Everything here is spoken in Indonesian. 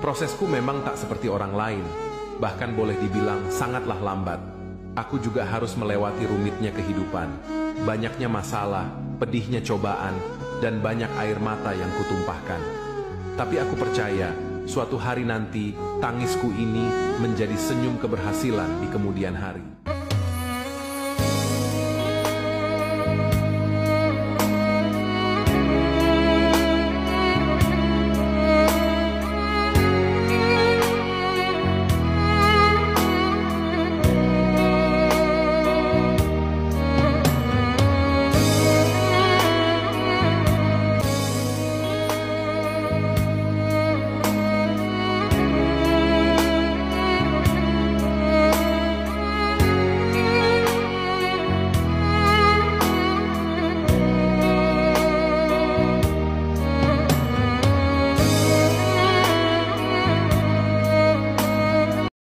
Prosesku memang tak seperti orang lain, bahkan boleh dibilang sangatlah lambat. Aku juga harus melewati rumitnya kehidupan, banyaknya masalah, pedihnya cobaan, dan banyak air mata yang kutumpahkan. Tapi aku percaya, suatu hari nanti tangisku ini menjadi senyum keberhasilan di kemudian hari.